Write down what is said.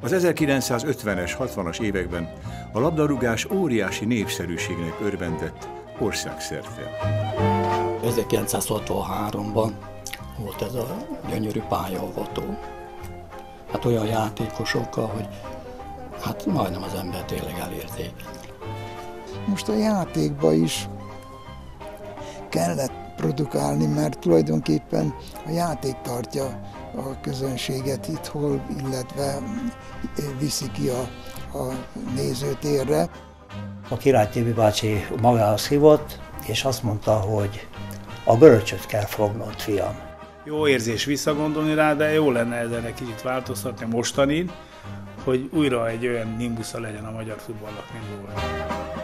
Az 1950-es, 60-as években a labdarúgás óriási népszerűségnek örvendett országszerte. 1963-ban volt ez a gyönyörű pályaolvató. Hát olyan játékosokkal, hogy hát majdnem az ember tényleg elérték. Most a játékba is kellett produkálni, mert tulajdonképpen a játék tartja a közönséget itthol, illetve viszi ki a, a nézőtérre. A Király Tibi bácsi magához hívott, és azt mondta, hogy a göröcsöt kell fognod, fiam. Jó érzés visszagondolni rá, de jó lenne ezen egy kicsit változtatni mostanin, hogy újra egy olyan nimbusza legyen a magyar futballnak, mint volt.